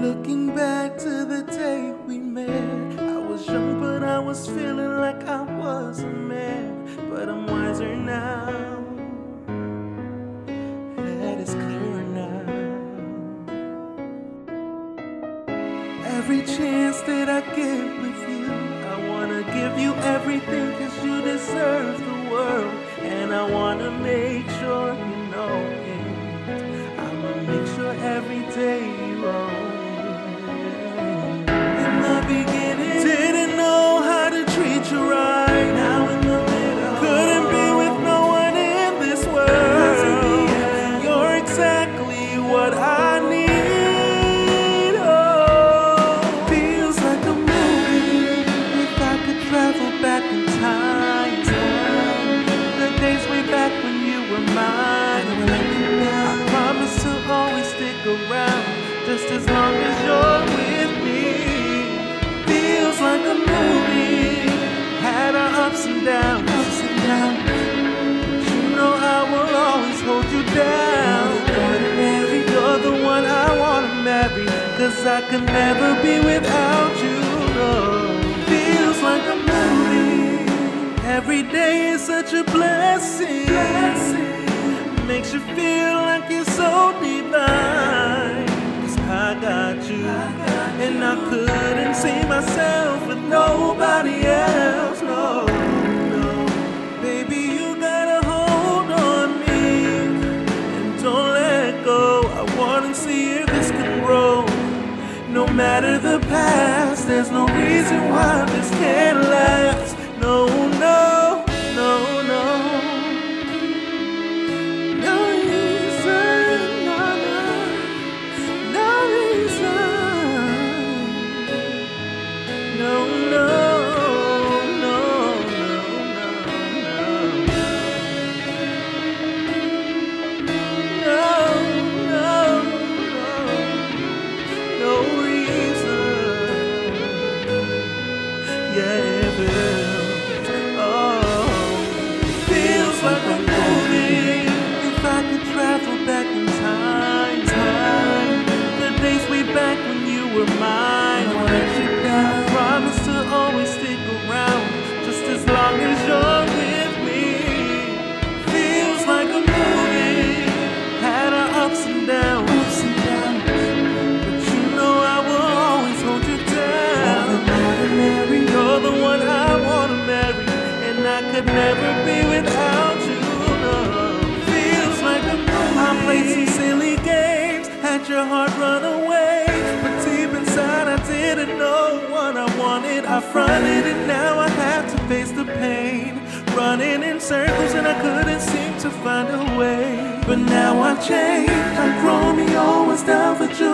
Looking back to the day we met, I was young, but I was feeling like I was a man. But I'm wiser now, head is clearer now. Every chance that I get with you, I wanna give you everything, cause you deserve the world. And I wanna make ups and downs, ups and downs. But you know I will always hold you down. You're the one I wanna marry, cause I could never be without you. No. Feels like a movie. Every day is such a blessing. Makes you feel like you're so divine. Cause I got you. And I couldn't see myself with nobody Wanna see if this can grow. No matter the past, there's no reason why this can't last. Yeah, your heart run away. But deep inside, I didn't know what I wanted. I fronted, and now I have to face the pain. Running in circles, and I couldn't seem to find a way. But now I've changed, like Romeo was down for Juliet